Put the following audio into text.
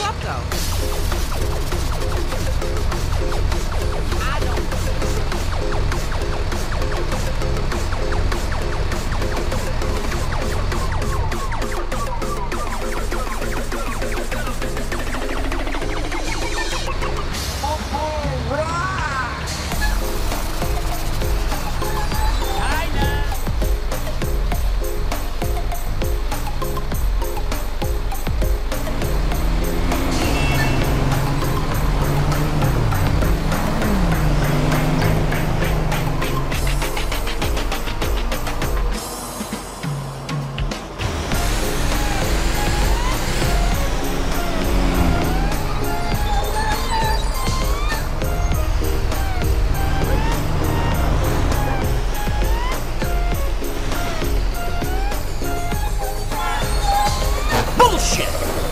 go. Bullshit!